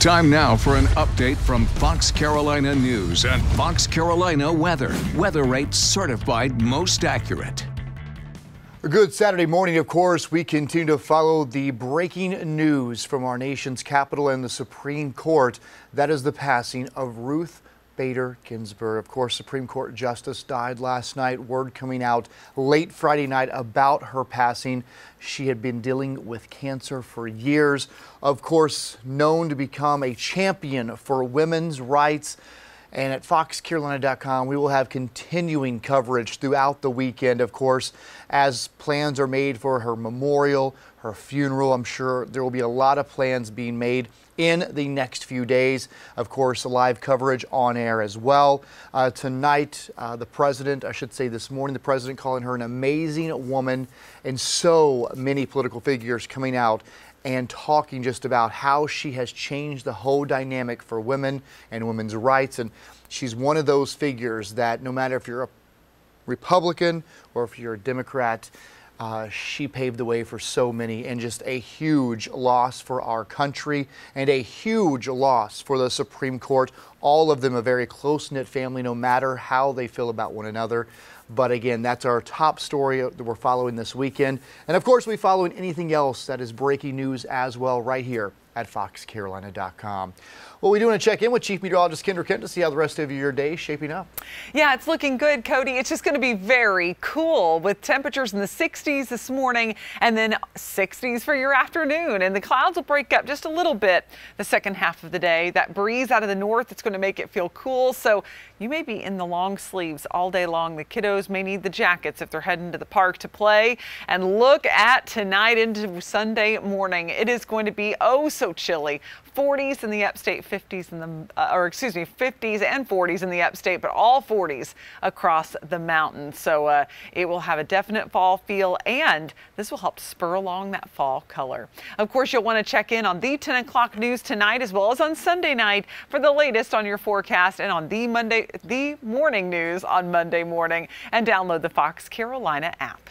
Time now for an update from Fox Carolina News and Fox Carolina Weather. Weather rates certified most accurate. A good Saturday morning, of course. We continue to follow the breaking news from our nation's capital and the Supreme Court. That is the passing of Ruth Bader Ginsburg. Of course, Supreme Court Justice died last night. Word coming out late Friday night about her passing. She had been dealing with cancer for years. Of course, known to become a champion for women's rights. And at foxcarolina.com, we will have continuing coverage throughout the weekend, of course, as plans are made for her memorial, her funeral. I'm sure there will be a lot of plans being made in the next few days. Of course, live coverage on air as well. Uh, tonight, uh, the president, I should say this morning, the president calling her an amazing woman, and so many political figures coming out and talking just about how she has changed the whole dynamic for women and women's rights. And she's one of those figures that no matter if you're a Republican or if you're a Democrat, uh, she paved the way for so many and just a huge loss for our country and a huge loss for the Supreme Court. All of them a very close knit family, no matter how they feel about one another. But again, that's our top story that we're following this weekend. And of course, we follow in anything else that is breaking news as well right here at foxcarolina.com. Well, we do want to check in with Chief Meteorologist Kendra Kent to see how the rest of your day is shaping up. Yeah, it's looking good, Cody. It's just going to be very cool with temperatures in the 60s this morning and then 60s for your afternoon. And the clouds will break up just a little bit the second half of the day. That breeze out of the north, it's going to make it feel cool. So you may be in the long sleeves all day long. The kiddos may need the jackets if they're heading to the park to play. And look at tonight into Sunday morning. It is going to be oh so chilly. 40s in the upstate, 50s in the, uh, or excuse me, 50s and 40s in the upstate, but all 40s across the mountain. So uh, it will have a definite fall feel and this will help spur along that fall color. Of course, you'll want to check in on the 10 o'clock news tonight as well as on Sunday night for the latest on your forecast and on the Monday, the morning news on Monday morning and download the Fox Carolina app.